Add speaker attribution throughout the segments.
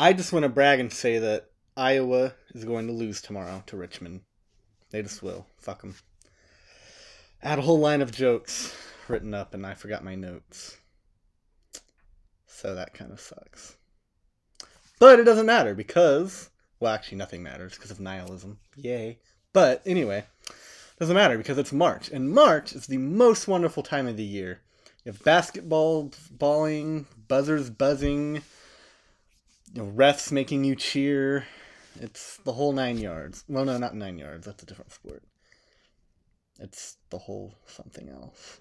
Speaker 1: I just want to brag and say that Iowa is going to lose tomorrow to Richmond. They just will. Fuck them. I had a whole line of jokes written up and I forgot my notes. So that kind of sucks. But it doesn't matter because, well, actually, nothing matters because of nihilism. Yay. But anyway, doesn't matter because it's March. And March is the most wonderful time of the year. You have basketball balling, buzzers buzzing, you know, refs making you cheer. It's the whole nine yards. Well, no, not nine yards. That's a different sport. It's the whole something else.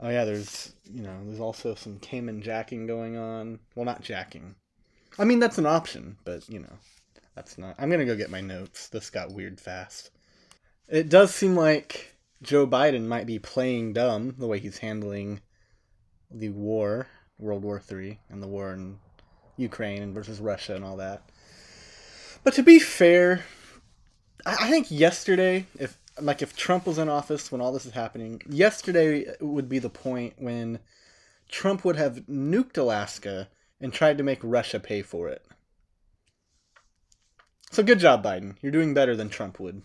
Speaker 1: Oh yeah, there's you know there's also some Cayman jacking going on. Well, not jacking. I mean that's an option, but you know that's not. I'm gonna go get my notes. This got weird fast. It does seem like Joe Biden might be playing dumb the way he's handling the war, World War Three, and the war in Ukraine and versus Russia and all that. But to be fair, I think yesterday, if like if Trump was in office when all this is happening, yesterday would be the point when Trump would have nuked Alaska and tried to make Russia pay for it. So good job, Biden. You're doing better than Trump would.